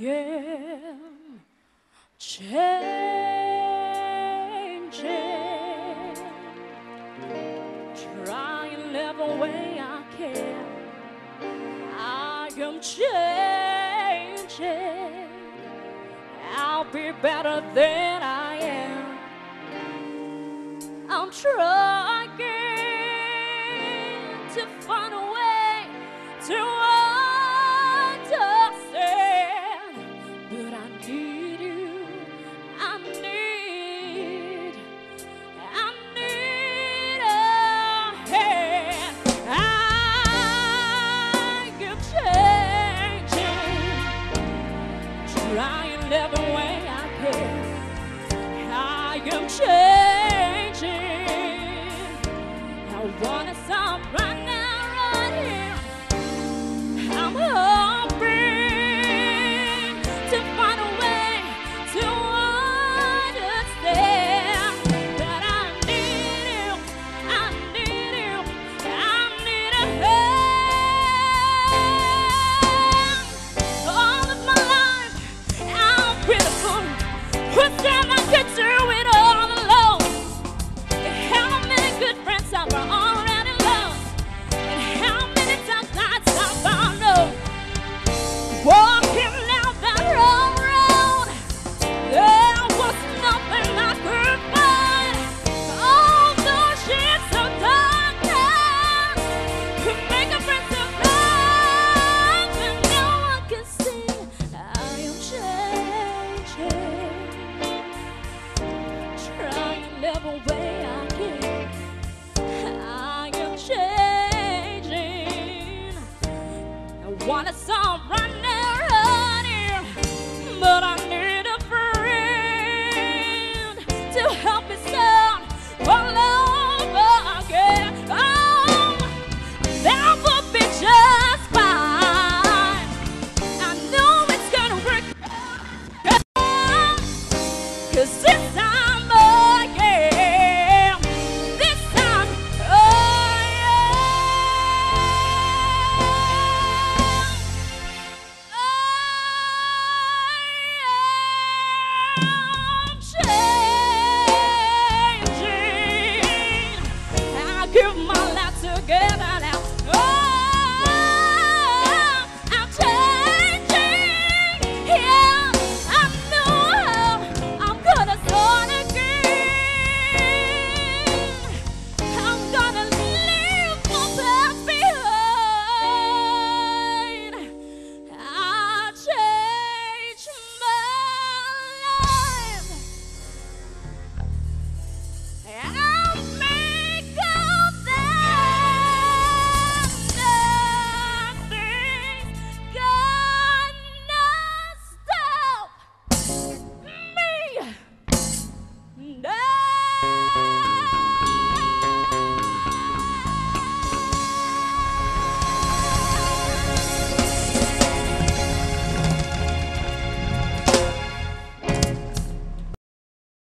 am changing, trying every way I can. I am changing. I'll be better than I am. I'm trying to find every way I can. I am changing. I stop right changing. And while it's alright.